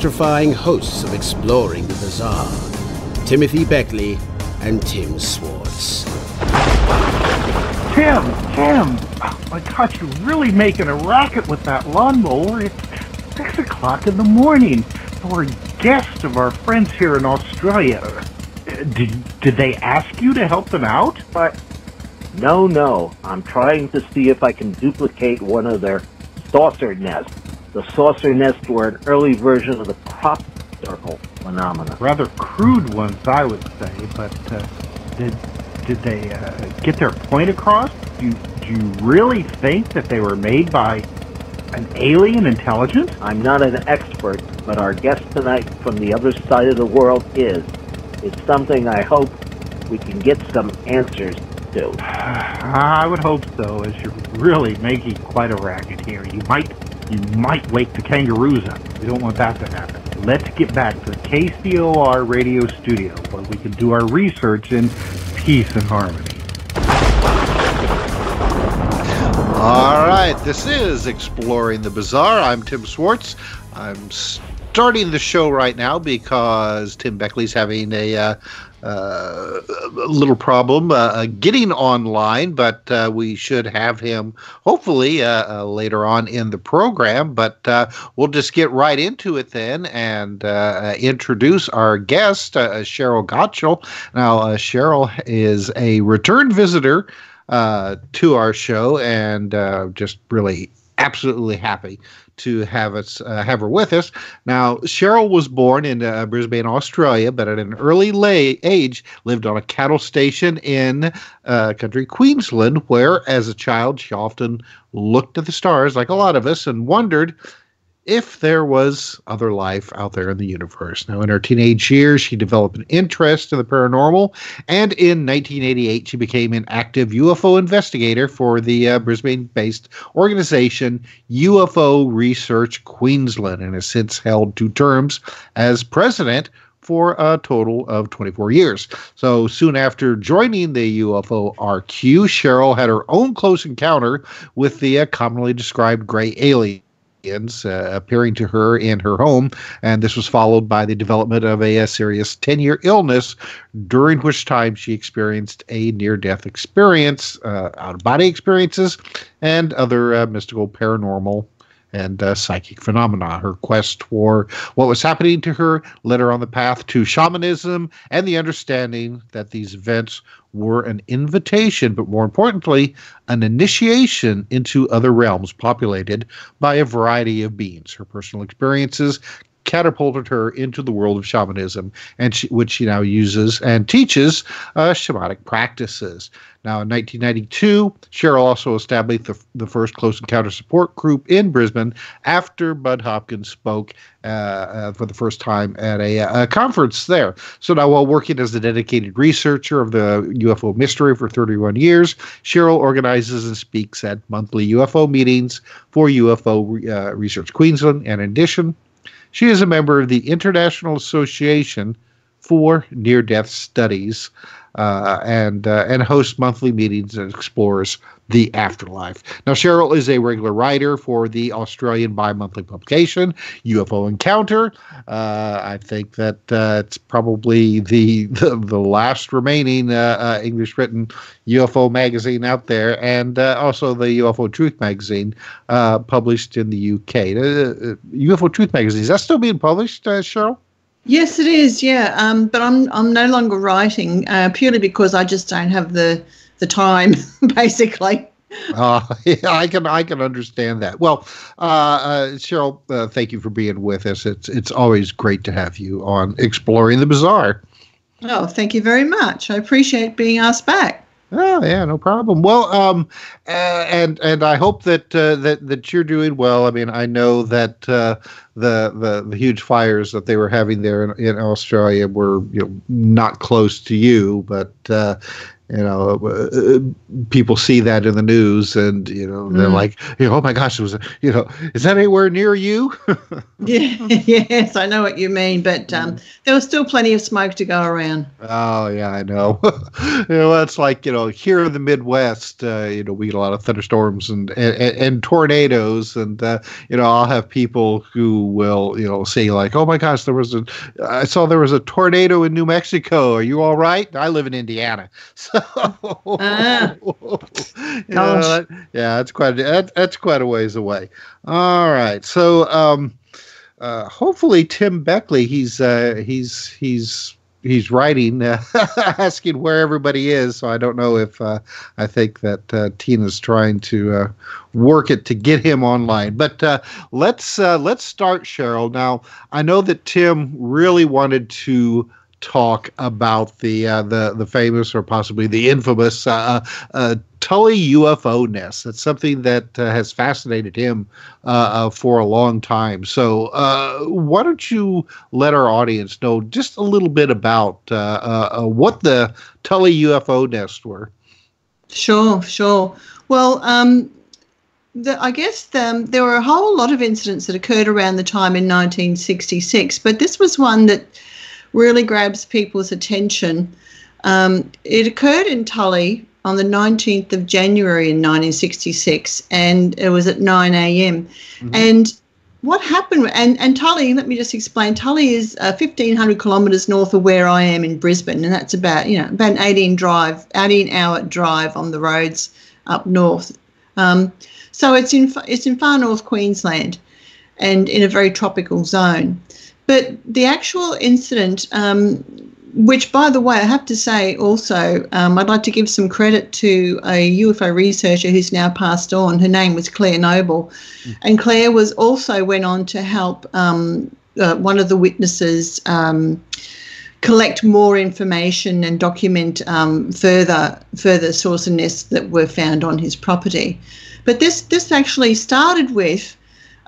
Now, electrifying hosts of Exploring the Bizarre Timothy Beckley and Tim Swartz. Tim, Tim! Oh my God, you're really making a racket with that lawnmower. It's six o'clock in the morning. We're guests of our friends here in Australia. Uh, Did, did they ask you to help them out? But no, no. I'm trying to see if I can duplicate one of their saucer nests. The saucer nests were an early version of the crop circle phenomena. Rather crude ones, I would say, but uh, did, did they uh, get their point across? Do you, do you really think that they were made by an alien intelligence? I'm not an expert, but our guest tonight from the other side of the world is. It's something I hope we can get some answers to. I would hope so, as you're really making quite a racket here. You might, you might wake the kangaroos up. We don't want that to happen. Let's get back to the KCOR radio studio where we can do our research in peace and harmony. All right, this is Exploring the Bizarre. I'm Tim Swartz. I'm starting the show right now because Tim Beckley's having a, uh, uh, a little problem uh, getting online, but uh, we should have him hopefully uh, uh, later on in the program. But uh, we'll just get right into it then and uh, introduce our guest, uh, Cheryl Gottschall. Now, uh, Cheryl is a return visitor uh, to our show and uh, just really absolutely happy to have us uh, have her with us. Now, Cheryl was born in uh, Brisbane, Australia, but at an early late age lived on a cattle station in uh, country Queensland, where as a child she often looked at the stars, like a lot of us, and wondered if there was other life out there in the universe. Now, in her teenage years, she developed an interest in the paranormal, and in 1988, she became an active UFO investigator for the uh, Brisbane based organization UFO Research Queensland, and has since held two terms as president for a total of 24 years. So soon after joining the UFO RQ, Cheryl had her own close encounter with the uh, commonly described gray alien aliens uh, appearing to her in her home, and this was followed by the development of a, a serious 10 year illness, during which time she experienced a near death experience, uh, out of body experiences, and other uh, mystical, paranormal. And uh, psychic phenomena. Her quest for what was happening to her led her on the path to shamanism and the understanding that these events were an invitation, but more importantly, an initiation into other realms populated by a variety of beings. Her personal experiences catapulted her into the world of shamanism, and she, which she now uses and teaches uh, shamanic practices. Now, in 1992, Cheryl also established the, the first close encounter support group in Brisbane after Bud Hopkins spoke uh, uh, for the first time at a, a conference there. So now, while working as a dedicated researcher of the UFO mystery for 31 years, Cheryl organizes and speaks at monthly UFO meetings for UFO uh, Research Queensland. And in addition, she is a member of the International Association for Near Death Studies uh, and uh, and hosts monthly meetings and explores the afterlife. Now, Cheryl is a regular writer for the Australian bi-monthly publication UFO Encounter. Uh, I think that uh, it's probably the the, the last remaining uh, uh, English written UFO magazine out there, and also the UFO Truth magazine published in the UK. UFO Truth magazine is that still being published, Cheryl? Yes, it is. Yeah, um, but I'm I'm no longer writing uh, purely because I just don't have the the time, basically. Uh, yeah, I can I can understand that. Well, uh, uh, Cheryl, uh, thank you for being with us. It's it's always great to have you on exploring the bizarre. Oh, thank you very much. I appreciate being asked back. Oh yeah, no problem. Well, um, and and I hope that uh, that that you're doing well. I mean, I know that uh, the, the the huge fires that they were having there in, in Australia were you know not close to you, but uh, you know, uh, people see that in the news, and you know, they're Mm. like, you know, oh my gosh, it was, you know, is that anywhere near you? Yeah, yes, I know what you mean, but um, there was still plenty of smoke to go around. Oh yeah, I know. you know, that's like you know here in the Midwest, uh, you know, we get a lot of thunderstorms and and, and tornadoes, and uh, you know, I'll have people who will you know say like, oh my gosh, there was a, I saw there was a tornado in New Mexico. Are you all right? I live in Indiana, so You know, Gosh. that- yeah, that's quite that, that's quite a ways away. All right, so um, uh, hopefully Tim Beckley, he's uh, he's he's he's writing uh, asking where everybody is. So I don't know if uh, I think that uh, Tina's trying to uh, work it to get him online. But uh, let's uh, let's start, Cheryl. Now I know that Tim really wanted to talk about the uh, the the famous or possibly the infamous uh, uh, Tully UFO nest. That's something that uh, has fascinated him uh, uh, for a long time. So uh, why don't you let our audience know just a little bit about uh, uh, uh, what the Tully UFO nests were? Sure, sure. Well, um, the, I guess um, there were a whole lot of incidents that occurred around the time in 1966, but this was one that really grabs people's attention. Um, it occurred in Tully on the 19th of January in 1966, and it was at 9 a.m. And what happened? And, and Tully, let me just explain. Tully is uh, 1,500 kilometres north of where I am in Brisbane, and that's about you know about an 18 drive, 18 hour drive on the roads up north. Um, so it's in it's in far north Queensland, and in a very tropical zone. But the actual incident, um, which by the way, I have to say also, um, I'd like to give some credit to a UFO researcher who's now passed on. Her name was Claire Noble, and Claire was also went on to help um, uh, one of the witnesses um, collect more information and document um, further further source and nests that were found on his property. But this this actually started with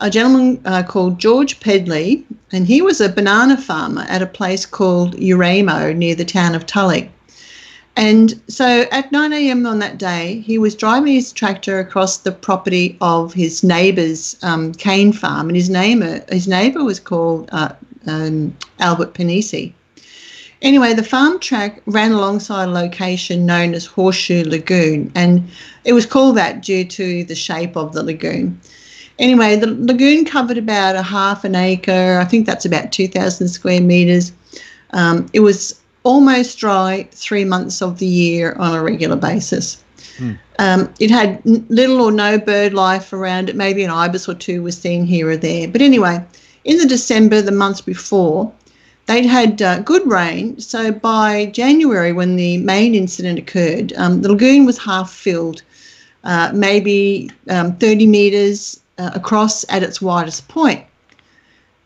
a gentleman uh, called George Pedley, and he was a banana farmer at a place called Euramo near the town of Tully. And so at 9 a.m. on that day, he was driving his tractor across the property of his neighbour's um, cane farm, and his neighbour his neighbour was called uh, um, Albert Pennisi. Anyway, the farm track ran alongside a location known as Horseshoe Lagoon, and it was called that due to the shape of the lagoon. Anyway, the lagoon covered about a half an acre. I think that's about 2,000 square metres. Um, it was almost dry three months of the year on a regular basis. Um, it had little or no bird life around it. Maybe an ibis or two was seen here or there. But anyway, in the December, the month before, they'd had uh, good rain. So by January, when the main incident occurred, um, the lagoon was half filled, uh, maybe um, 30 metres uh, across at its widest point.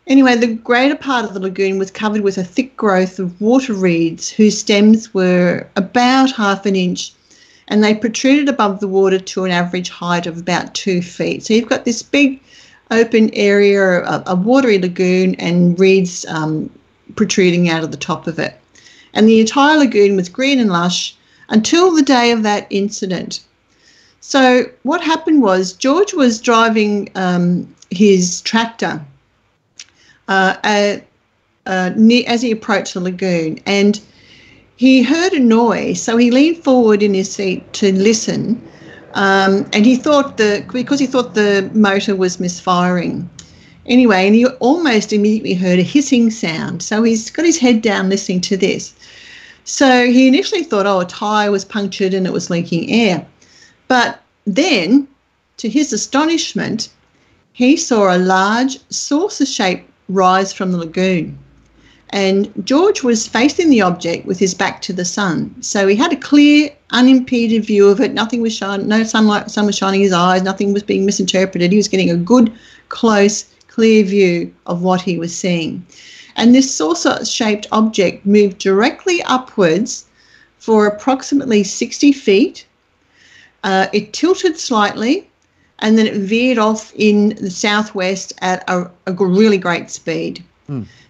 Anyway, the greater part of the lagoon was covered with a thick growth of water reeds whose stems were about half an inch and they protruded above the water to an average height of about two feet. So you've got this big open area, a, a watery lagoon, and reeds um, protruding out of the top of it. And the entire lagoon was green and lush until the day of that incident. So what happened was George was driving um, his tractor uh, at, uh, near, as he approached the lagoon, and he heard a noise. So he leaned forward in his seat to listen, um, and he thought the because he thought the motor was misfiring. Anyway, and he almost immediately heard a hissing sound. So he's got his head down listening to this. So he initially thought, oh, a tyre was punctured and it was leaking air. But then, to his astonishment, he saw a large saucer shape rise from the lagoon. And George was facing the object with his back to the sun. So he had a clear, unimpeded view of it. Nothing was shining, no sunlight, sun was shining his eyes, nothing was being misinterpreted. He was getting a good, close, clear view of what he was seeing. And this saucer shaped object moved directly upwards for approximately 60 feet. Uh, it tilted slightly and then it veered off in the southwest at a, a really great speed.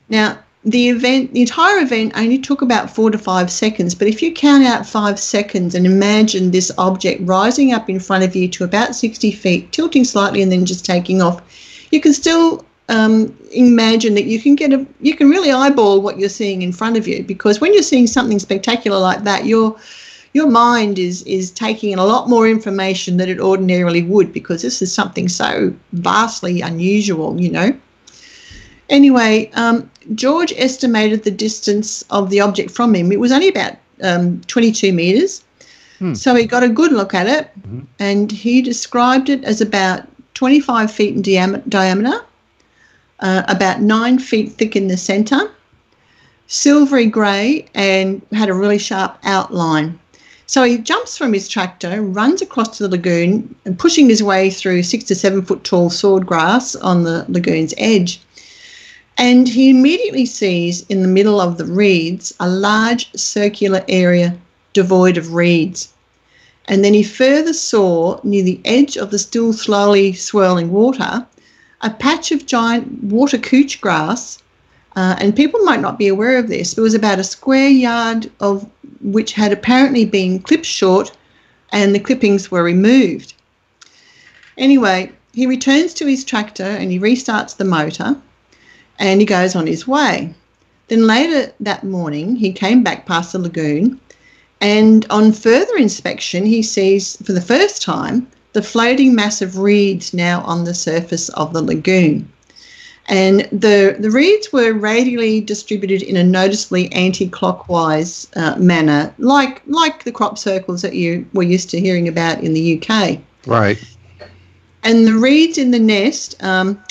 Now, the event, the entire event only took about four to five seconds. But if you count out five seconds and imagine this object rising up in front of you to about 60 feet, tilting slightly, and then just taking off, you can still um, imagine that you can get a, you can really eyeball what you're seeing in front of you because when you're seeing something spectacular like that, your your mind is is taking in a lot more information than it ordinarily would because this is something so vastly unusual, you know. Anyway, um, George estimated the distance of the object from him. It was only about um, 22 meters. Hmm. So he got a good look at it mm-hmm. and he described it as about 25 feet in diam- diameter, uh, about nine feet thick in the center, silvery grey, and had a really sharp outline. So he jumps from his tractor, runs across to the lagoon, and pushing his way through six to seven foot tall sword grass on the lagoon's edge. And he immediately sees in the middle of the reeds a large circular area devoid of reeds. And then he further saw near the edge of the still slowly swirling water a patch of giant water couch grass. Uh, and people might not be aware of this. It was about a square yard of which had apparently been clipped short and the clippings were removed. Anyway, he returns to his tractor and he restarts the motor and he goes on his way. Then later that morning, he came back past the lagoon, and on further inspection, he sees for the first time the floating mass of reeds now on the surface of the lagoon. And the, the reeds were radially distributed in a noticeably anti-clockwise uh, manner, like like the crop circles that you were used to hearing about in the UK. Right. And the reeds in the nest um,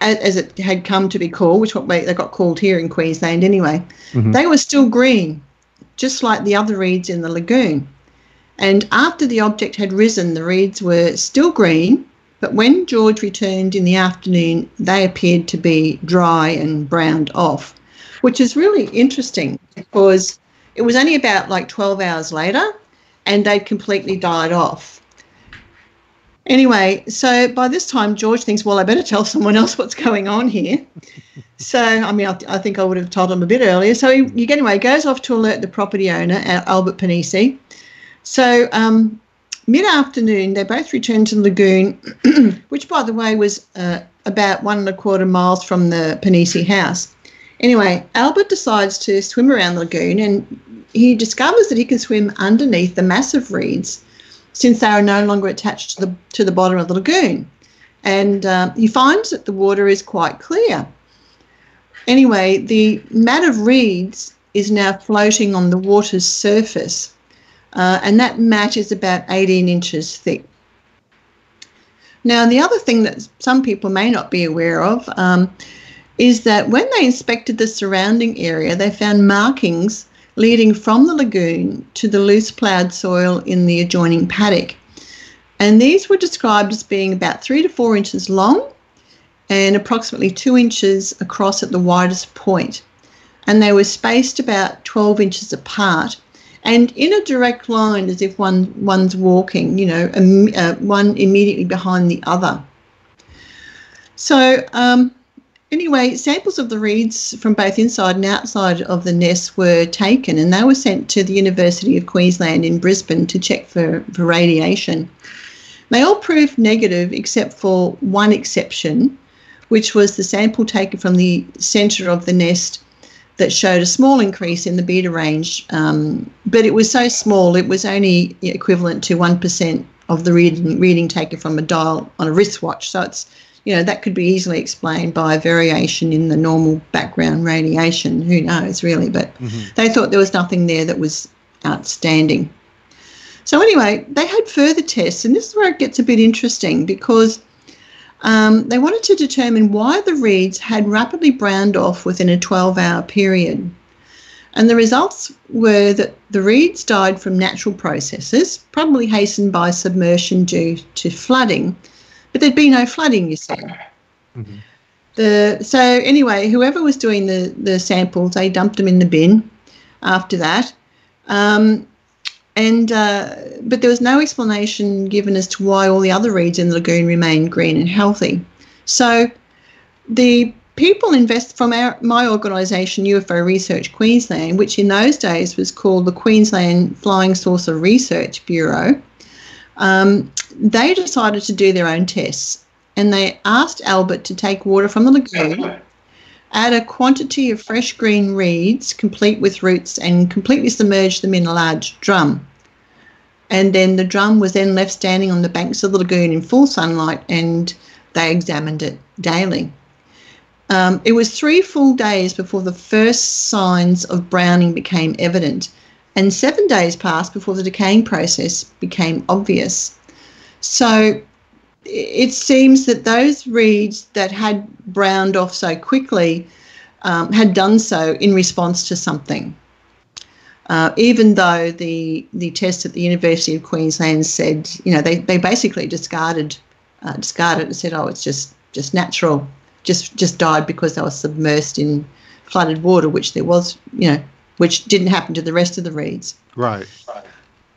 as, as, it had come to be called, which what they got called here in Queensland anyway, mm-hmm. they were still green, just like the other reeds in the lagoon. And after the object had risen, the reeds were still green, but when George returned in the afternoon, they appeared to be dry and browned off, which is really interesting because it was only about like 12 hours later and they'd completely died off. Anyway, so by this time, George thinks, well, I better tell someone else what's going on here. so, I mean, I, I, think I would have told him a bit earlier. So, he, he anyway goes off to alert the property owner, Albert Pennisi. So, um, mid afternoon, they both return to the lagoon, which, by the way, was uh, about one and a quarter miles from the Pennisi house. Anyway, Albert decides to swim around the lagoon and he discovers that he can swim underneath the massive reeds since they are no longer attached to the to the bottom of the lagoon. And uh, he finds that the water is quite clear. Anyway, the mat of reeds is now floating on the water's surface, uh, and that mat is about 18 inches thick. Now, the other thing that some people may not be aware of um, is that when they inspected the surrounding area, they found markings leading from the lagoon to the loose ploughed soil in the adjoining paddock. And these were described as being about three to four inches long and approximately two inches across at the widest point. And they were spaced about 12 inches apart and in a direct line as if one one's walking, you know, uh, one immediately behind the other. So um, Anyway, samples of the reeds from both inside and outside of the nest were taken and they were sent to the University of Queensland in Brisbane to check for, for radiation. They all proved negative except for one exception, which was the sample taken from the centre of the nest that showed a small increase in the beta range, um, but it was so small it was only equivalent to 1% of the reading, reading taken from a dial on a wristwatch. So it's you know, that could be easily explained by a variation in the normal background radiation. Who knows, really? But mm-hmm. they thought there was nothing there that was outstanding. So, anyway, they had further tests, and this is where it gets a bit interesting because um, they wanted to determine why the reeds had rapidly browned off within a 12 hour period. And the results were that the reeds died from natural processes, probably hastened by submersion due to flooding, but there'd be no flooding, you see. Mm-hmm. The, so anyway, whoever was doing the, the samples, they dumped them in the bin after that. Um, and uh, but there was no explanation given as to why all the other reeds in the lagoon remained green and healthy. So the people invest from our, my organisation, UFO Research Queensland, which in those days was called the Queensland Flying Saucer Research Bureau. Um, they decided to do their own tests, and they asked Albert to take water from the lagoon, add a quantity of fresh green reeds, complete with roots, and completely submerge them in a large drum. And then the drum was then left standing on the banks of the lagoon in full sunlight, and they examined it daily. Um, it was three full days before the first signs of browning became evident, and seven days passed before the decaying process became obvious. So it seems that those reeds that had browned off so quickly um, had done so in response to something. Uh, even though the the test at the University of Queensland said, you know, they, they basically discarded uh, discarded and said, oh, it's just just natural just just died because they were submersed in flooded water, which there was, you know, which didn't happen to the rest of the reeds. Right.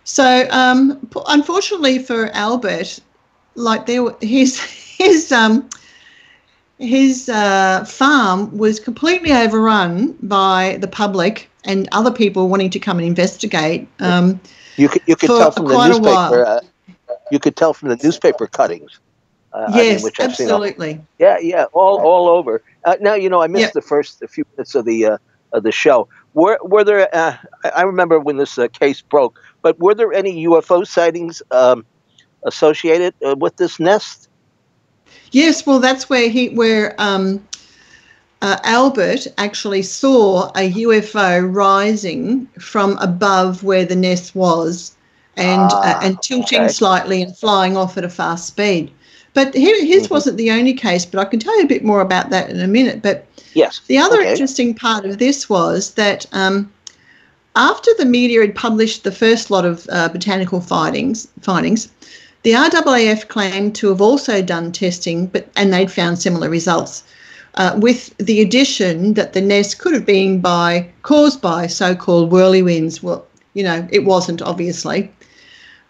So, um, unfortunately for Albert, like there, his his um, his uh, farm was completely overrun by the public and other people wanting to come and investigate. Um, you could you could tell from the newspaper. Uh, you could tell from the newspaper cuttings uh, yes, I mean, which I've absolutely. Seen all, yeah, yeah, all all over. Uh, now you know I missed the first few minutes of the uh, of the show. Were were there? Uh, I remember when this uh, case broke, but were there any UFO sightings um, associated uh, with this nest? Yes, well, that's where he where um, Albert actually saw a UFO rising from above where the nest was, and ah, and tilting okay. slightly and flying off at a fast speed. But his mm-hmm. wasn't the only case, but I can tell you a bit more about that in a minute. But yes, the other okay. interesting part of this was that um, after the media had published the first lot of uh, botanical findings, findings, the RAAF claimed to have also done testing, but and they'd found similar results. Uh, with the addition that the nest could have been by caused by so-called whirlywinds. Well, you know, it wasn't obviously.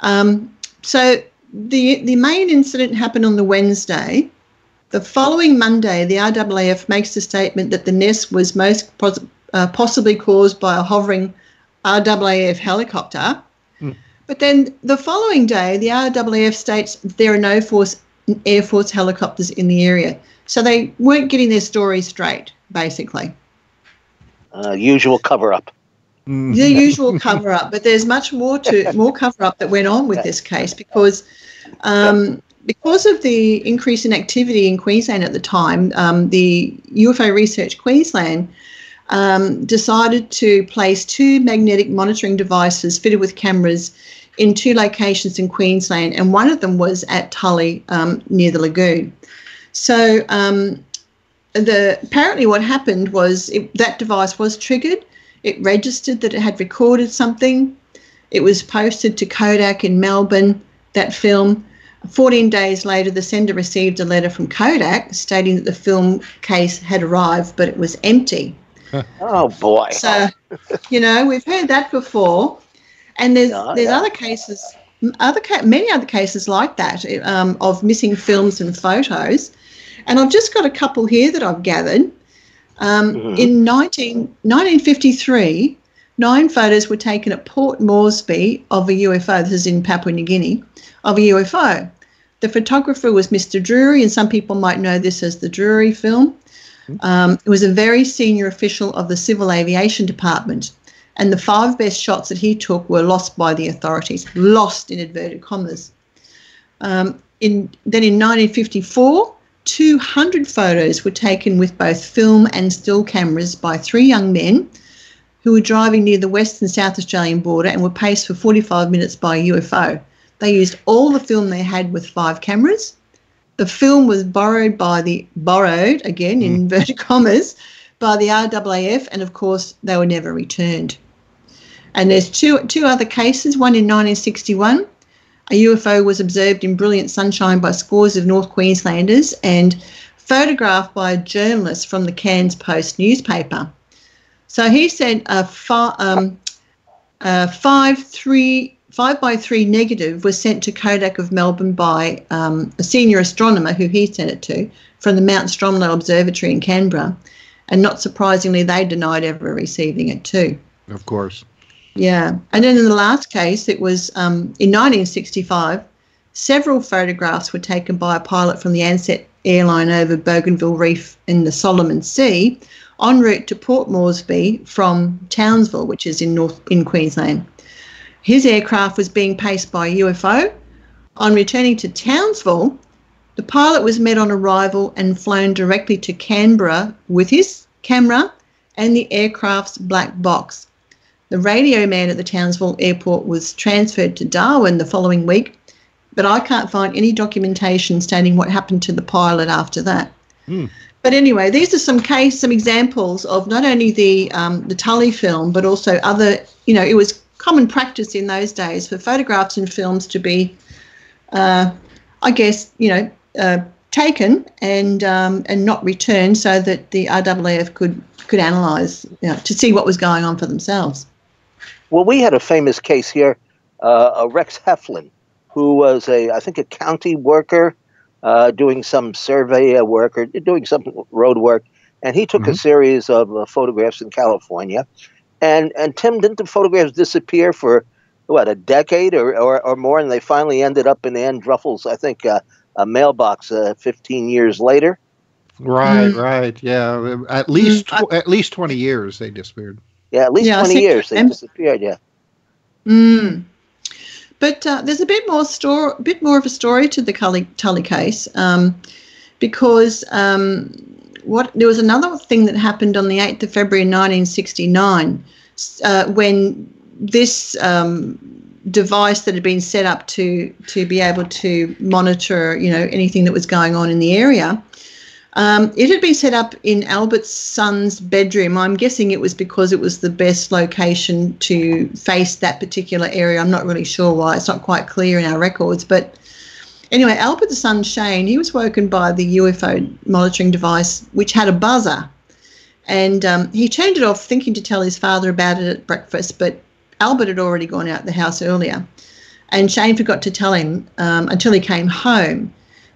Um, so the the main incident happened on the Wednesday. The following Monday, the RAAF makes the statement that the nest was most pos- uh, possibly caused by a hovering RAAF helicopter. Mm. But then the following day, the RAAF states there are no force Air Force helicopters in the area. So they weren't getting their story straight, basically. Uh, usual cover up. Mm. The usual cover up, but there's much more to more cover up that went on with this case because um, because of the increase in activity in Queensland at the time, um, the UFO Research Queensland um, decided to place two magnetic monitoring devices fitted with cameras in two locations in Queensland, and one of them was at Tully um, near the lagoon. So um, the apparently what happened was it, that device was triggered. It registered that it had recorded something. It was posted to Kodak in Melbourne that film. 14 days later, the sender received a letter from Kodak stating that the film case had arrived, but it was empty. oh boy! So, you know, we've heard that before, and there's oh, there's yeah. other cases, other many other cases like that um, of missing films and photos, and I've just got a couple here that I've gathered. Um, mm-hmm. In 19, 1953, nine photos were taken at Port Moresby of a UFO. This is in Papua New Guinea of a UFO. The photographer was Mr. Drury, and some people might know this as the Drury film. Um, it was a very senior official of the Civil Aviation Department, and the five best shots that he took were lost by the authorities, lost in inverted commas. Um, in, then in 1954, 200 photos were taken with both film and still cameras by three young men who were driving near the West and South Australian border and were paced for 45 minutes by a UFO. They used all the film they had with five cameras. The film was borrowed by the borrowed again in mm. inverted commas by the RAAF, and of course they were never returned. And there's two two other cases. One in 1961, a UFO was observed in brilliant sunshine by scores of North Queenslanders and photographed by a journalist from the Cairns Post newspaper. So he said a, fi- um, a five three 5 by 3 negative was sent to Kodak of Melbourne by um, a senior astronomer who he sent it to from the Mount Stromlo Observatory in Canberra. And not surprisingly, they denied ever receiving it too. Of course. Yeah. And then in the last case, it was um, in 1965, several photographs were taken by a pilot from the Ansett airline over Bougainville Reef in the Solomon Sea en route to Port Moresby from Townsville, which is in North in Queensland. His aircraft was being paced by a UFO. On returning to Townsville, the pilot was met on arrival and flown directly to Canberra with his camera and the aircraft's black box. The radio man at the Townsville airport was transferred to Darwin the following week, but I can't find any documentation stating what happened to the pilot after that. Mm. But anyway, these are some case, some examples of not only the um, the Tully film, but also other. You know, it was common practice in those days for photographs and films to be, uh, I guess, you know, uh, taken and um, and not returned, so that the RAAF could could analyse you know, to see what was going on for themselves. Well, we had a famous case here, uh, Rex Heflin, who was a I think a county worker uh, doing some survey work or doing some road work, and he took mm-hmm. a series of uh, photographs in California. And and Tim, didn't the photographs disappear for what a decade or, or, or more, and they finally ended up in Ann Druffel's, I think, uh, a mailbox uh, 15 years later. Right, mm. right, yeah. At least mm. tw- at least 20 years they disappeared. Yeah, at least yeah, 20 years they disappeared. Yeah. Mm. But uh, there's a bit more story, bit more of a story to the Tully, Tully case, um, because um, what there was another thing that happened on the 8th of February 1969 uh, when this um, device that had been set up to to be able to monitor, you know, anything that was going on in the area um, it had been set up in Albert's son's bedroom. I'm guessing it was because it was the best location to face that particular area. I'm not really sure why. It's not quite clear in our records. But anyway, Albert's son Shane, he was woken by the UFO monitoring device, which had a buzzer. And um, he turned it off, thinking to tell his father about it at breakfast. But Albert had already gone out the house earlier. And Shane forgot to tell him um, until he came home.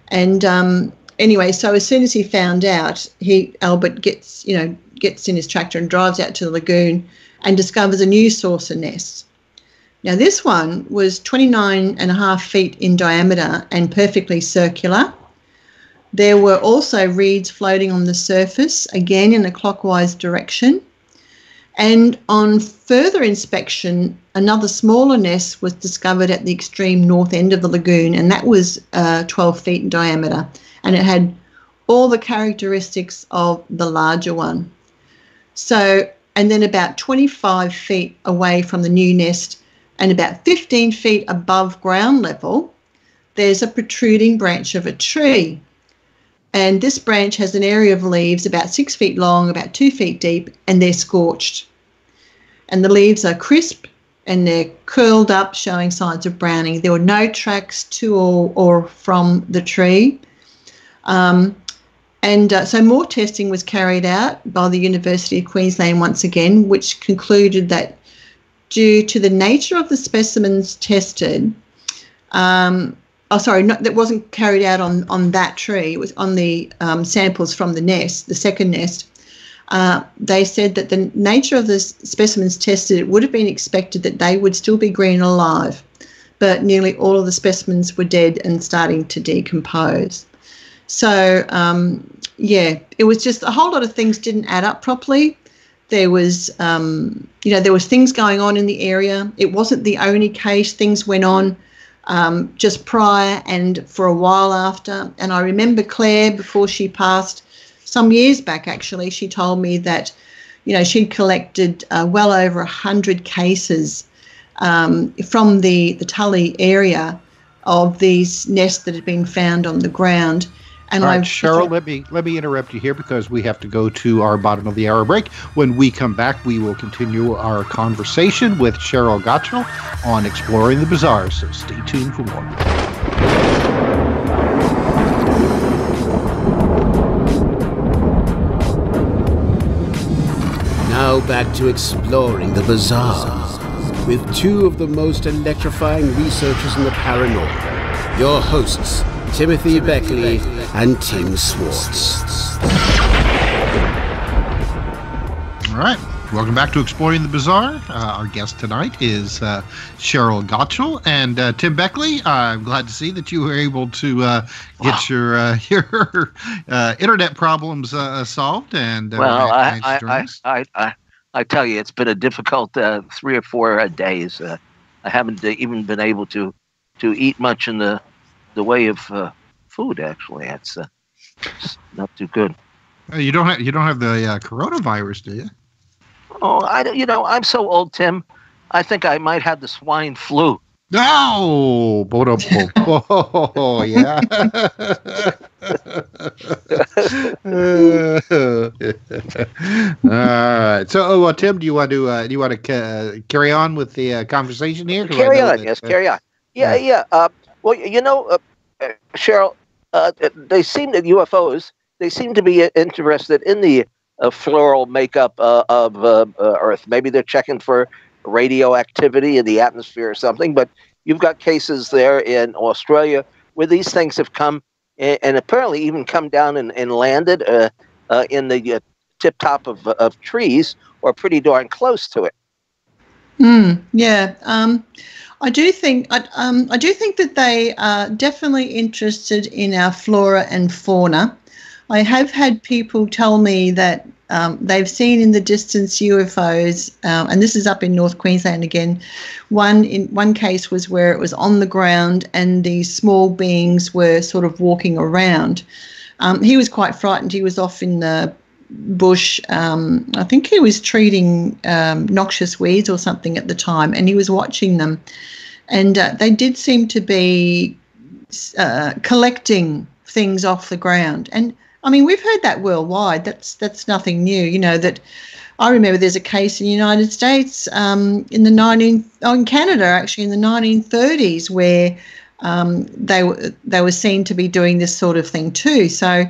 And um, anyway, so as soon as he found out, he Albert gets you know gets in his tractor and drives out to the lagoon and discovers a new saucer nest. Now this one was 29 and a half feet in diameter and perfectly circular. There were also reeds floating on the surface, again in a clockwise direction. And on further inspection, another smaller nest was discovered at the extreme north end of the lagoon, and that was uh, 12 feet in diameter and it had all the characteristics of the larger one. So, and then about 25 feet away from the new nest and about 15 feet above ground level, there's a protruding branch of a tree. And this branch has an area of leaves about six feet long, about two feet deep, and they're scorched. And the leaves are crisp and they're curled up, showing signs of browning. There were no tracks to or, or from the tree. Um, and uh, so more testing was carried out by the University of Queensland once again, which concluded that due to the nature of the specimens tested, um, oh sorry, not, that wasn't carried out on, on that tree, it was on the um, samples from the nest, the second nest. Uh, they said that the nature of the specimens tested, it would have been expected that they would still be green alive, but nearly all of the specimens were dead and starting to decompose. So um, yeah, it was just a whole lot of things didn't add up properly. There was, um, you know, there was things going on in the area. It wasn't the only case. Things went on um, just prior and for a while after. And I remember Claire before she passed, some years back actually, she told me that, you know, she'd collected uh, well over a hundred cases um, from the the Tully area of these nests that had been found on the ground. And All right, Cheryl, let me let me interrupt you here because we have to go to our bottom of the hour break. When we come back, we will continue our conversation with Cheryl Gottschall on exploring the bizarre. So stay tuned for more. Now back to exploring the bizarre with two of the most electrifying researchers in the paranormal. Your hosts, Timothy Beckley and Tim Swartz. All right. Welcome back to Exploring the Bizarre. Uh, our guest tonight is uh, Cheryl Gottschall and uh, Tim Beckley. I'm glad to see that you were able to uh, get wow. your uh, your uh, internet problems solved. And well, I I, I, I, I, tell you, it's been a difficult uh, three or four uh, days. Uh, I haven't even been able to to eat much in the the way of food. Actually, it's, it's not too good. You don't have you don't have the coronavirus, do you? Oh, I you know I'm so old, Tim. I think I might have the swine flu. No, oh yeah. All right. So, oh, well, Tim, do you want to uh, do you want to uh, carry on with the uh, conversation here? Carry on. That, yes, uh, carry on. Yeah, yeah. Uh, well, you know, uh, Cheryl, they seem that UFOs they seem to be interested in the floral makeup uh, of uh, uh, Earth. Maybe they're checking for radioactivity in the atmosphere or something. But you've got cases there in Australia where these things have come and, apparently even come down and, and landed uh, uh, in the uh, tip top of, of trees or pretty darn close to it. Mm, yeah. Um, I do think I, um, I do think that they are definitely interested in our flora and fauna. I have had people tell me that um, they've seen in the distance UFOs, um, and this is up in North Queensland again. One in one case was where it was on the ground, and these small beings were sort of walking around. Um, he was quite frightened. He was off in the bush. Um, I think he was treating um, noxious weeds or something at the time, and he was watching them, and uh, they did seem to be uh, collecting things off the ground and I mean, we've heard that worldwide. That's that's nothing new. You know that. I remember there's a case in the United States um, in the 19 oh, in Canada actually in the 1930s where um, they were they were seen to be doing this sort of thing too. So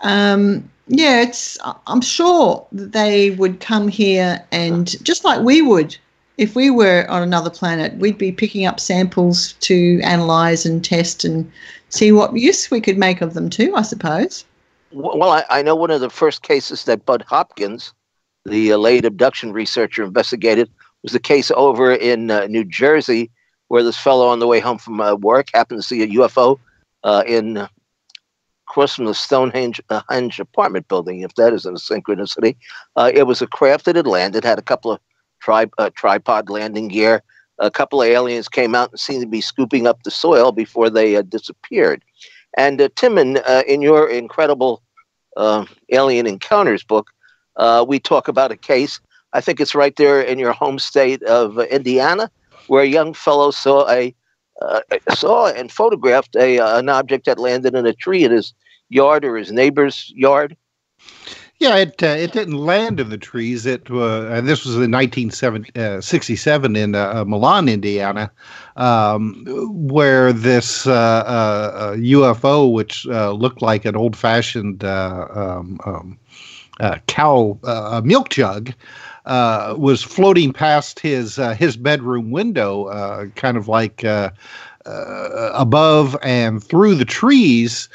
um, yeah, it's I'm sure that they would come here and just like we would if we were on another planet, we'd be picking up samples to analyze and test and see what use we could make of them too. I suppose. Well, I, I, know one of the first cases that Bud Hopkins, the uh, late abduction researcher, investigated was the case over in uh, New Jersey, where this fellow on the way home from uh, work happened to see a UFO uh, in uh, across from the Stonehenge uh, apartment building. If that isn't a synchronicity, it was a craft that had landed, had a couple of tri- tripod landing gear. A couple of aliens came out and seemed to be scooping up the soil before they disappeared. And uh, Timon, uh, in your incredible uh, Alien Encounters book, uh, we talk about a case. I think it's right there in your home state of Indiana, where a young fellow saw a uh, saw and photographed a uh, an object that landed in a tree in his yard or his neighbor's yard. Yeah, it uh, it didn't land in the trees. It uh, and this was in 1967 uh, in uh, Milan, Indiana, um, where this UFO, uh, which looked like an old-fashioned um, um, cow milk jug, was floating past his his bedroom window, kind of like above and through the trees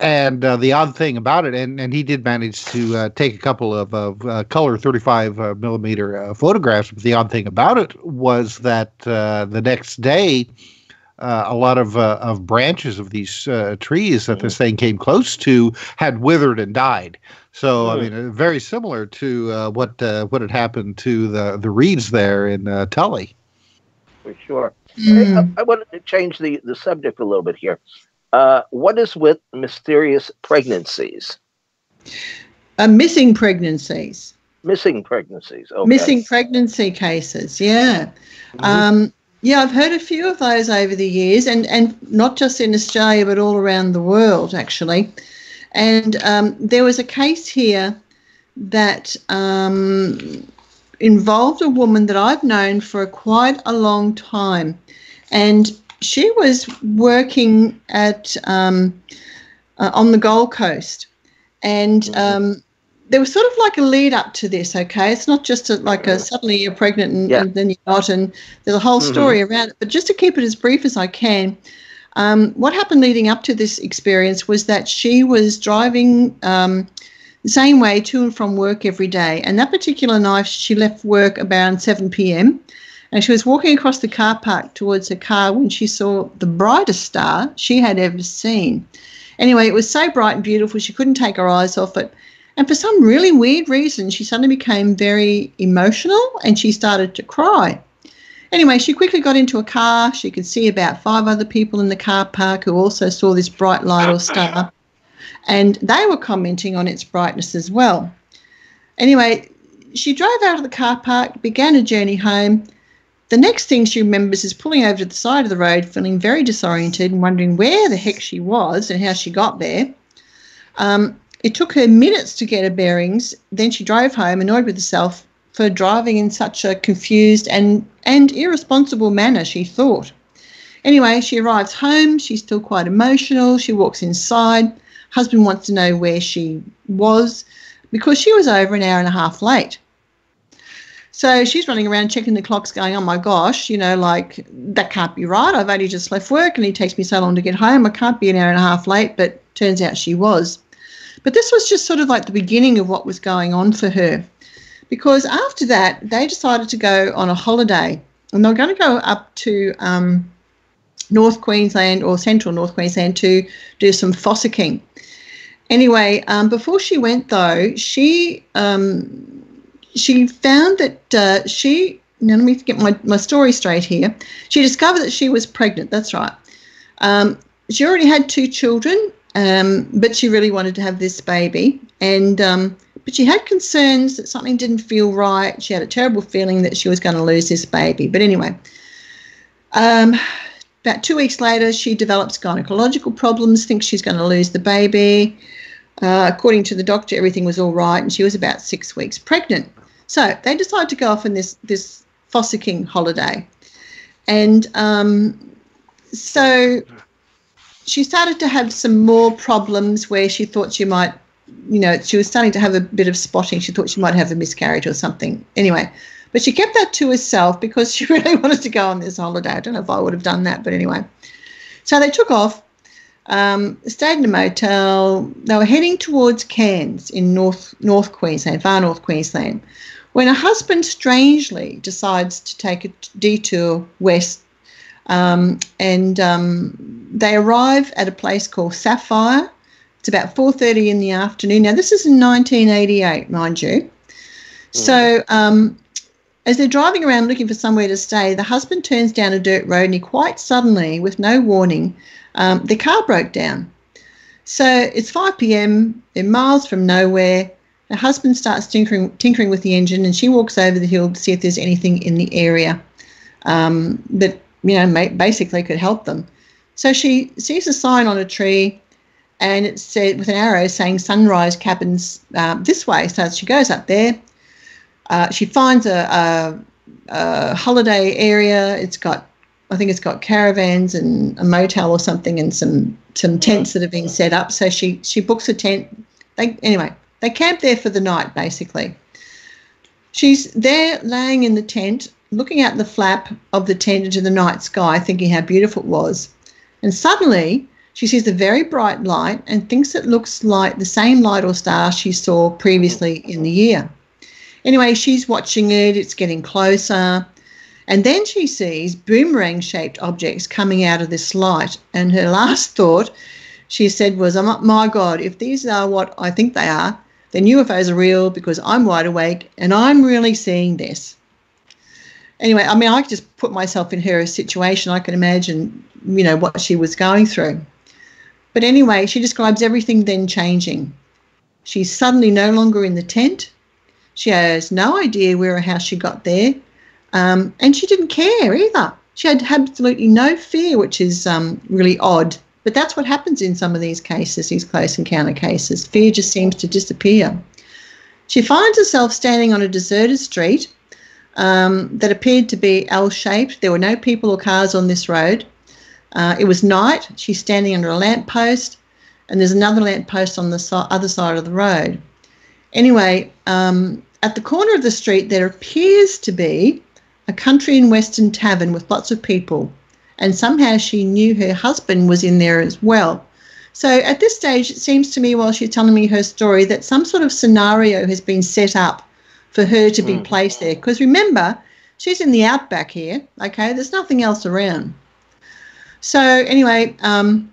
and uh, the odd thing about it, and, and he did manage to uh, take a couple of, of uh, color 35 uh, millimeter uh, photographs. But the odd thing about it was that uh, the next day, a lot of of branches of these trees that this thing came close to had withered and died. So I mean, very similar to what what had happened to the the reeds there in Tully. For sure. Mm. I, I wanted to change the the subject a little bit here. Uh, what is with mysterious pregnancies? Uh, missing pregnancies. Missing pregnancies. Okay. Missing pregnancy cases. Yeah. Mm-hmm. Um, yeah, I've heard a few of those over the years, and, and not just in Australia, but all around the world, actually. And um, there was a case here that um, involved a woman that I've known for quite a long time. And she was working at um, uh, on the Gold Coast, and mm-hmm. um, there was sort of like a lead up to this, okay? It's not just a, like a suddenly you're pregnant and, yeah. and, then you're not, and there's a whole mm-hmm. story mm-hmm. around it. But just to keep it as brief as I can, um, what happened leading up to this experience was that she was driving um, the same way to and from work every day. And that particular night, she left work about 7 p.m. And she was walking across the car park towards her car when she saw the brightest star she had ever seen. Anyway, it was so bright and beautiful, she couldn't take her eyes off it. And for some really weird reason, she suddenly became very emotional and she started to cry. Anyway, she quickly got into a car. She could see about five other people in the car park who also saw this bright light or star. And they were commenting on its brightness as well. Anyway, she drove out of the car park, began a journey home. The next thing she remembers is pulling over to the side of the road, feeling very disoriented and wondering where the heck she was and how she got there. Um, it took her minutes to get her bearings. Then she drove home, annoyed with herself for driving in such a confused and, and irresponsible manner, she thought. Anyway, she arrives home. She's still quite emotional. She walks inside. Husband wants to know where she was because she was over an hour and a half late. So she's running around checking the clocks, going, Oh my gosh, you know, like that can't be right. I've only just left work and it takes me so long to get home. I can't be an hour and a half late. But turns out she was. But this was just sort of like the beginning of what was going on for her. Because after that, they decided to go on a holiday and they were going to go up to um, North Queensland or central North Queensland to do some fossicking. Anyway, um, before she went though, she um, she found that uh, she now let me get my, my story straight here. She discovered that she was pregnant. That's right. Um, she already had two children, um, but she really wanted to have this baby, and um, but she had concerns that something didn't feel right. She had a terrible feeling that she was going to lose this baby. But anyway, um, about two weeks later, she develops gynecological problems, thinks she's going to lose the baby. Uh, according to the doctor, everything was all right, and she was about six weeks pregnant. So they decided to go off on this this fossicking holiday, and um, so she started to have some more problems where she thought she might, you know, she was starting to have a bit of spotting. She thought she might have a miscarriage or something. Anyway, but she kept that to herself because she really wanted to go on this holiday. I don't know if I would have done that, but anyway. So they took off, um, stayed in a motel. They were heading towards Cairns in North North Queensland, far North Queensland, when a husband strangely decides to take a detour west um, and um, they arrive at a place called Sapphire. It's about 4.30 in the afternoon. Now, this is in 1988, mind you. Mm. So um, as they're driving around looking for somewhere to stay, the husband turns down a dirt road and he quite suddenly, with no warning, um, the car broke down. So it's 5 p.m., they're miles from nowhere. The husband starts tinkering, tinkering with the engine and she walks over the hill to see if there's anything in the area um, that you know, basically could help them. So she sees a sign on a tree and it said with an arrow saying sunrise cabins uh, this way. So she goes up there. Uh, she finds a, a, a, holiday area. It's got, I think it's got caravans and a motel or something and some some tents that have been set up. So she she books a tent. They anyway they camp there for the night basically. She's there laying in the tent looking out the flap of the tent into the night sky, thinking how beautiful it was. And suddenly, she sees a very bright light and thinks it looks like the same light or star she saw previously in the year. Anyway, she's watching it, it's getting closer. And then she sees boomerang shaped objects coming out of this light. And her last thought, she said, was, oh My God, if these are what I think they are, then UFOs are real because I'm wide awake and I'm really seeing this anyway, I mean, I could just put myself in her situation. I can imagine, you know, what she was going through. But anyway, she describes everything then changing. She's suddenly no longer in the tent. She has no idea where or how she got there. Um, and she didn't care either. She had absolutely no fear, which is um, really odd. But that's what happens in some of these cases, these close encounter cases. Fear just seems to disappear. She finds herself standing on a deserted street um, that appeared to be L shaped. There were no people or cars on this road. Uh, it was night. She's standing under a lamp post, and there's another lamp post on the so- other side of the road. Anyway, um, at the corner of the street, there appears to be a country and western tavern with lots of people, and somehow she knew her husband was in there as well. So at this stage, it seems to me while she's telling me her story that some sort of scenario has been set up for her to be mm. placed there. Because remember, she's in the outback here, okay? There's nothing else around. So anyway, um,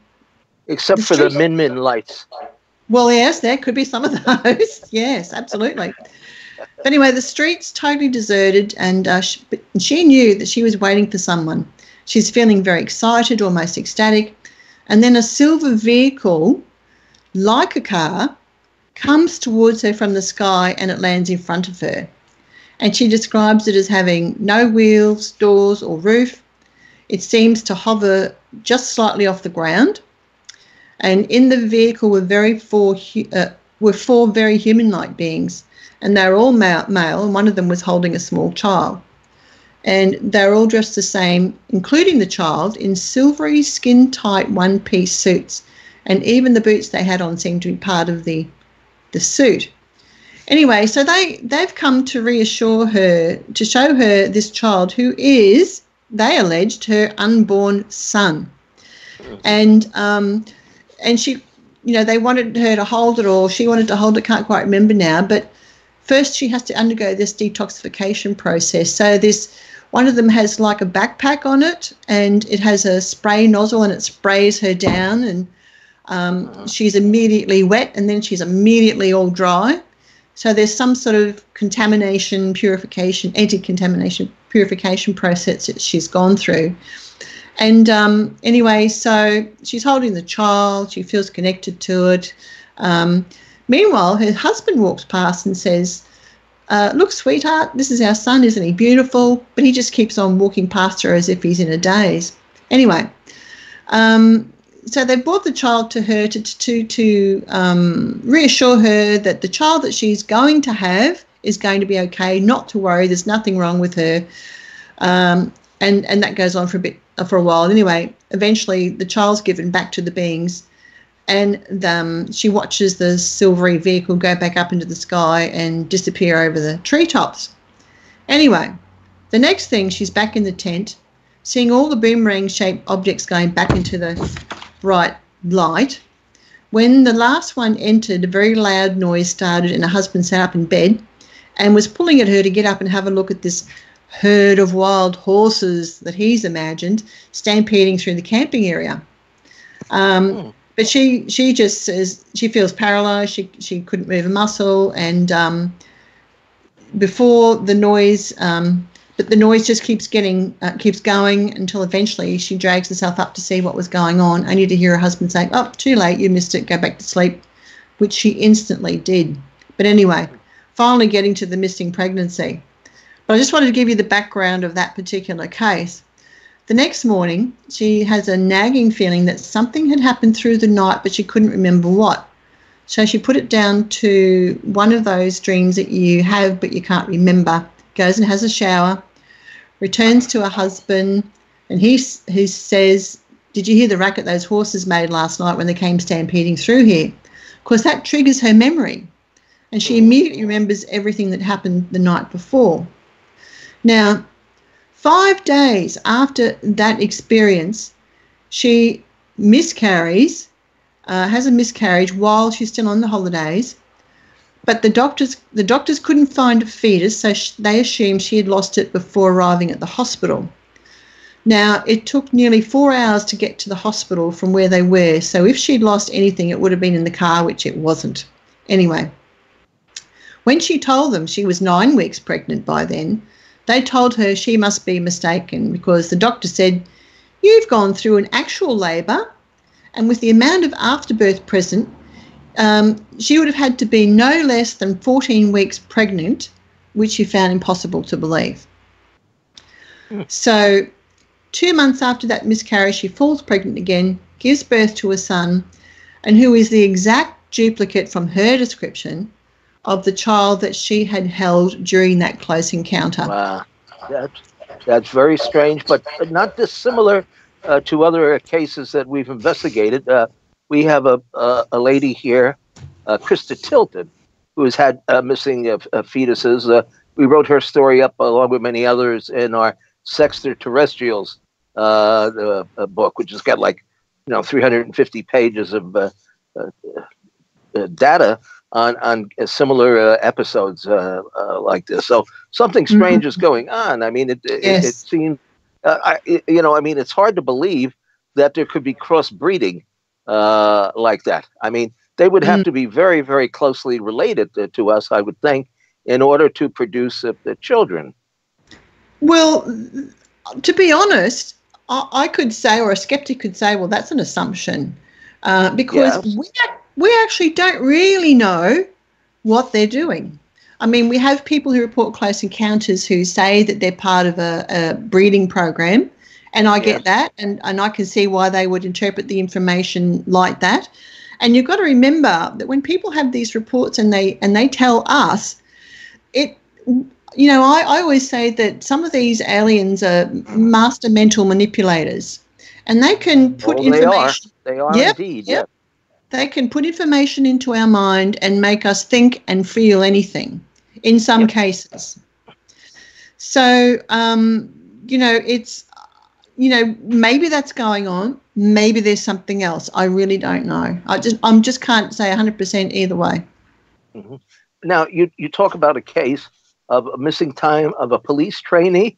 except the for the Min Min lights. Well, yes, there could be some of those. yes, absolutely. But anyway, the street's totally deserted, and uh, she, she knew that she was waiting for someone. She's feeling very excited, almost ecstatic. And then a silver vehicle, like a car, comes towards her from the sky and it lands in front of her. And she describes it as having no wheels, doors, or roof. It seems to hover just slightly off the ground. And in the vehicle were very four uh, were four very human-like beings, and they were all male, male, and one of them was holding a small child and they're all dressed the same, including the child, in silvery, skin tight one piece suits. And even the boots they had on seemed to be part of the, the suit. Anyway, so they, they've come to reassure her, to show her this child who is, they alleged, her unborn son. And um, and she, you know, they wanted her to hold it or she wanted to hold it, can't quite remember now. But first she has to undergo this detoxification process. So this one of them has like a backpack on it, and it has a spray nozzle, and it sprays her down, and um, she's immediately wet, and then she's immediately all dry. So there's some sort of contamination, purification, anti-contamination purification process that she's gone through. And um, anyway, so she's holding the child. She feels connected to it. Um, meanwhile, her husband walks past and says, uh, look, sweetheart, this is our son, isn't he beautiful? But he just keeps on walking past her as if he's in a daze. Anyway, um, so they brought the child to her to to to um, reassure her that the child that she's going to have is going to be okay, not to worry. There's nothing wrong with her, um, and and that goes on for a bit for a while. Anyway, eventually the child's given back to the beings and um, she watches the silvery vehicle go back up into the sky and disappear over the treetops. Anyway, the next thing she's back in the tent, seeing all the boomerang shaped objects going back into the bright light. When the last one entered, a very loud noise started, and her husband sat up in bed and was pulling at her to get up and have a look at this herd of wild horses that he's imagined stampeding through the camping area. Um, mm but she she just says she feels paralyzed. She she couldn't move a muscle, and um, before the noise, um, but the noise just keeps getting uh, keeps going until eventually she drags herself up to see what was going on. Only to hear her husband saying, "Oh, too late, you missed it. Go back to sleep," which she instantly did. But anyway, finally getting to the missing pregnancy. But I just wanted to give you the background of that particular case. The next morning, she has a nagging feeling that something had happened through the night, but she couldn't remember what. So she put it down to one of those dreams that you have but you can't remember. Goes and has a shower, returns to her husband, and he, he says, Did you hear the racket those horses made last night when they came stampeding through here? Of course, that triggers her memory. And she mm. immediately remembers everything that happened the night before. Now, Five days after that experience, she miscarries, uh, has a miscarriage while she's still on the holidays. But the doctors, the doctors couldn't find a fetus, so sh- they assumed she had lost it before arriving at the hospital. Now, it took nearly four hours to get to the hospital from where they were, so if she'd lost anything, it would have been in the car, which it wasn't. Anyway, when she told them she was nine weeks pregnant by then, they told her she must be mistaken because the doctor said, You've gone through an actual labour, and with the amount of afterbirth present, um, she would have had to be no less than 14 weeks pregnant, which she found impossible to believe. Mm. So, two months after that miscarriage, she falls pregnant again, gives birth to a son, and who is the exact duplicate from her description of the child that she had held during that close encounter. Wow, that's, that's very strange, but not dissimilar uh, to other cases that we've investigated. Uh, we have a, a, a lady here, uh, Krista Tilton, who has had uh, missing uh, fetuses. Uh, we wrote her story up along with many others in our Sexter Terrestrials book, which has got like you know 350 pages of data on on similar episodes like this. So something mm-hmm. strange mm-hmm. is going on. I mean, it it, yes. it seems I, you know I mean it's hard to believe that there could be crossbreeding like that. I mean they would have mm. to be very, very closely related to, to, us, I would think, in order to produce uh, the children. Well, to be honest, I, I, could say, or a skeptic could say, well, that's an assumption, uh, because yes. we, we actually don't really know what they're doing. I mean, we have people who report close encounters who say that they're part of a, a breeding program, and I get that, and, and I can see why they would interpret the information like that. And you've got to remember that when people have these reports and they and they tell us, it you know, I, I always say that some of these aliens are master mental manipulators. And they can put well, information. They are. They are yep, indeed. Yep. They can put information into our mind and make us think and feel anything in some yep. cases. So, um, you know, it's you know, maybe that's going on. Maybe there's something else. I really don't know. I just, I'm just can't say 100% either way. Mm-hmm. Now, you you talk about a case of a missing time of a police trainee.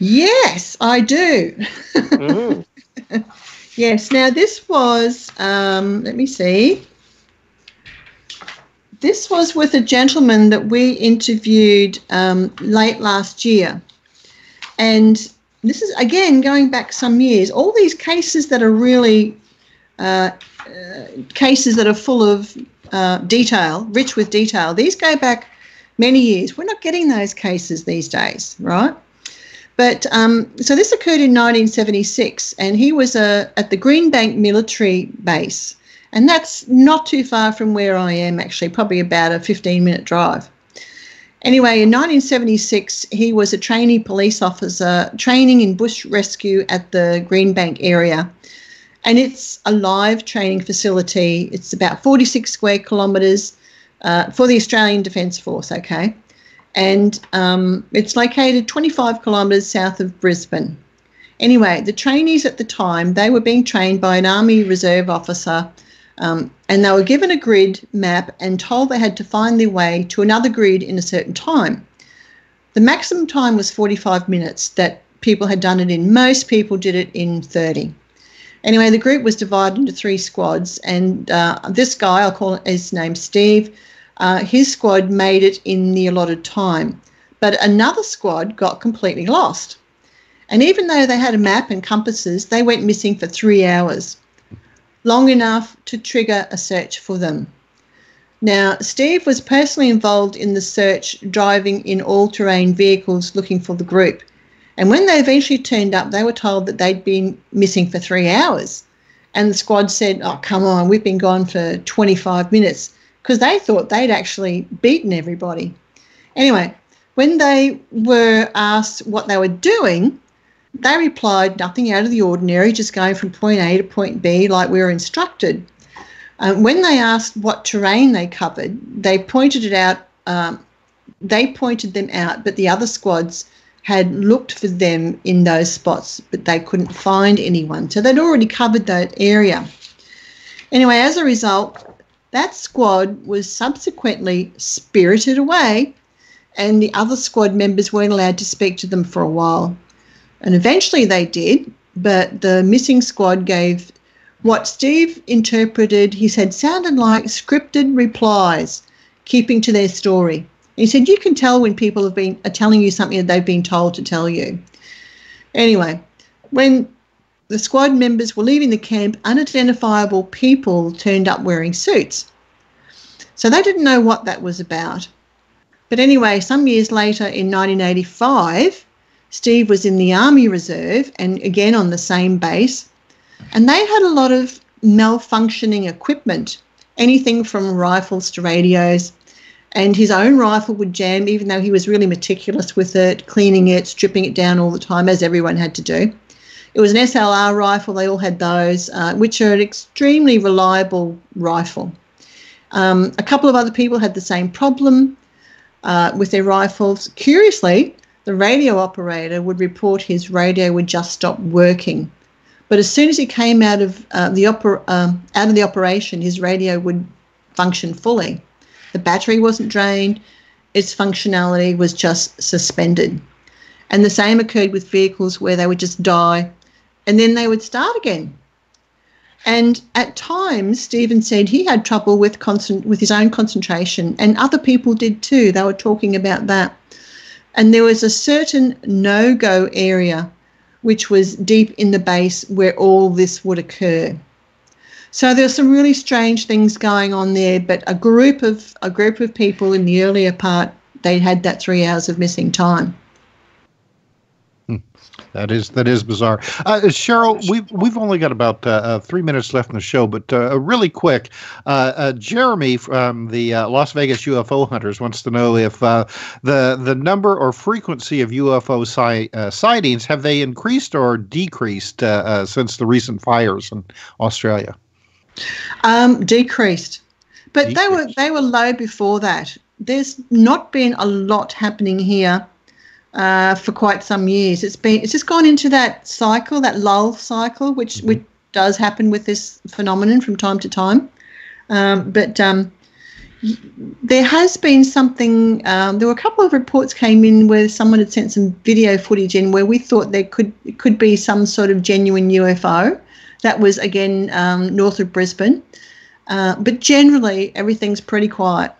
Yes, I do. Mm-hmm. yes. Now, this was. Um, let me see. This was with a gentleman that we interviewed um, late last year, and this is again going back some years. All these cases that are really uh, uh, cases that are full of uh, detail, rich with detail. These go back many years. We're not getting those cases these days, right? But um, so this occurred in 1976, and he was uh, at the Greenbank military base, and that's not too far from where I am, actually, probably about a 15 minute drive. Anyway, in 1976, he was a trainee police officer training in bush rescue at the Greenbank area. And it's a live training facility. It's about 46 square kilometres uh, for the Australian Defence Force, okay? And um, it's located 25 kilometres south of Brisbane. Anyway, the trainees at the time, they were being trained by an Army Reserve officer um, and they were given a grid map and told they had to find their way to another grid in a certain time. The maximum time was 45 minutes that people had done it in. Most people did it in 30. Anyway, the group was divided into three squads, and uh, this guy, I'll call his name Steve, uh, his squad made it in the allotted time. But another squad got completely lost. And even though they had a map and compasses, they went missing for three hours long enough to trigger a search for them. Now, Steve was personally involved in the search, driving in all terrain vehicles looking for the group. And when they eventually turned up, they were told that they'd been missing for three hours. And the squad said, Oh, come on, we've been gone for 25 minutes because they thought they'd actually beaten everybody. Anyway, when they were asked what they were doing, they replied, nothing out of the ordinary, just going from point A to point B like we were instructed. Um, when they asked what terrain they covered, they pointed it out. Um, they pointed them out, but the other squads had looked for them in those spots, but they couldn't find anyone. So they'd already covered that area. Anyway, as a result, that squad was subsequently spirited away, and the other squad members weren't allowed to speak to them for a while. And eventually they did, but the missing squad gave what Steve interpreted, he said, sounded like scripted replies, keeping to their story. He said, You can tell when people have been are telling you something that they've been told to tell you. Anyway, when the squad members were leaving the camp, unidentifiable people turned up wearing suits. So they didn't know what that was about. But anyway, some years later in 1985, Steve was in the Army Reserve and again on the same base. And they had a lot of malfunctioning equipment, anything from rifles to radios. And his own rifle would jam, even though he was really meticulous with it, cleaning it, stripping it down all the time, as everyone had to do. It was an SLR rifle, they all had those, uh, which are an extremely reliable rifle. Um, a couple of other people had the same problem uh, with their rifles. Curiously, the radio operator would report his radio would just stop working. But as soon as he came out of uh, the oper- um, out of the operation, his radio would function fully. The battery wasn't drained; its functionality was just suspended. And the same occurred with vehicles where they would just die, and then they would start again. And at times, Stephen said he had trouble with with his own concentration, and other people did too. They were talking about that. And there was a certain no-go area which was deep in the base where all this would occur. So there there's some really strange things going on there, but a group of a group of people in the earlier part, they had that three hours of missing time. That is that is bizarre. Uh, Cheryl, we've we've only got about uh, uh, three minutes left in the show, but uh, really quick, uh, uh, Jeremy from the Las Vegas UFO Hunters wants to know if the the number or frequency of UFO si- sightings have they increased or decreased since the recent fires in Australia? Um, decreased, but decreased. they were they were low before that. There's not been a lot happening here uh, for quite some years. It's been it's just gone into that cycle, that lull cycle, which mm-hmm. which does happen with this phenomenon from time to time. Um, but um, there has been something. Um, there were a couple of reports came in where someone had sent some video footage in where we thought there could could be some sort of genuine UFO. That was again um, north of Brisbane. Uh, but generally, everything's pretty quiet.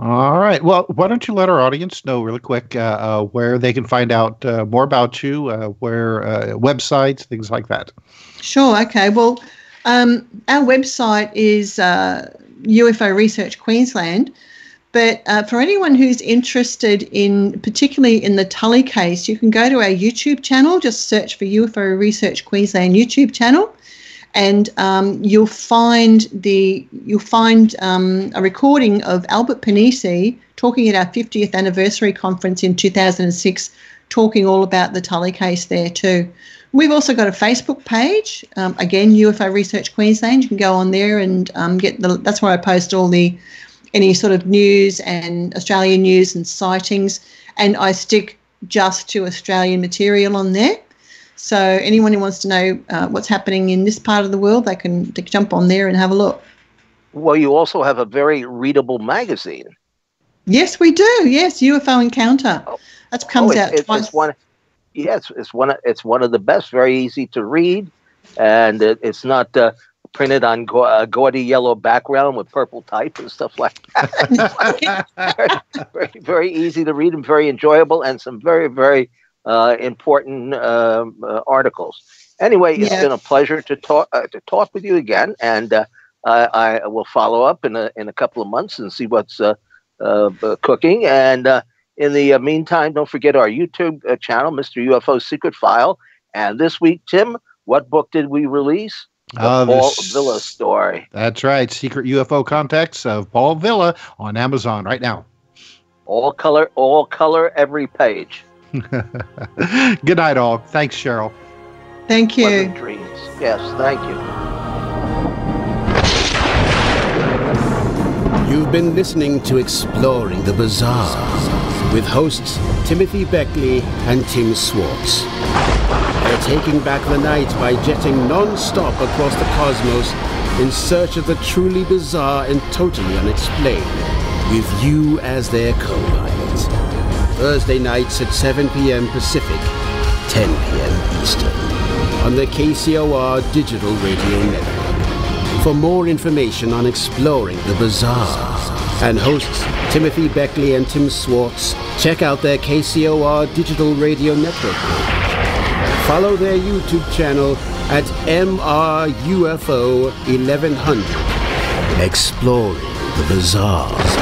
All right. Well, why don't you let our audience know really quick uh, uh, where they can find out uh, more about you, uh, where uh, websites, things like that. Sure. Okay. Well, um, our website is UFO uh, Research Queensland. But for anyone who's interested in, particularly in the Tully case, you can go to our YouTube channel. Just search for UFO Research Queensland YouTube channel and um, you'll find the you'll find um, a recording of Albert Pennisi talking at our 50th anniversary conference in 2006, talking all about the Tully case there too. We've also got a Facebook page, um, again UFO Research Queensland. You can go on there and um, get the. That's where I post all the any sort of news and Australian news and sightings, and I stick just to Australian material on there. So anyone who wants to know uh, what's happening in this part of the world, they can, they can jump on there and have a look. Well, you also have a very readable magazine. Yes, we do. Yes, UFO Encounter. Oh. That comes oh, out it's, twice. It's one, yes, it's, it's one. It's one of the best. Very easy to read, and it, it's not uh, printed on go- a gaudy yellow background with purple type and stuff like that. very, very easy to read and very enjoyable, and some very, very uh, important um, uh, articles. Anyway, it's been a pleasure to talk uh, to talk with you again, and uh, I, I, will follow up in a in a couple of months and see what's uh, cooking. And in the meantime, don't forget our YouTube channel, Mr. UFO Secret File. And this week, Tim, what book did we release? The uh, Paul this, Villa story. That's right. Secret UFO Contacts of Paul Villa on Amazon right now. All color, all color, every page. Good night, all. Thanks, Cheryl. Thank you. dreams. Yes, thank you. You've been listening to Exploring the Bizarre with hosts Timothy Beckley and Tim Swartz. They're taking back the night by jetting non-stop across the cosmos in search of the truly bizarre and totally unexplained, with you as their co-pilot. Thursday nights at 7 p.m. Pacific, 10 p.m. Eastern, on the KCOR Digital Radio Network. For more information on exploring the bizarre and hosts Timothy Beckley and Tim Swartz, check out their KCOR Digital Radio Network page. Follow their YouTube channel at MRUFO 1100. Exploring the bizarre.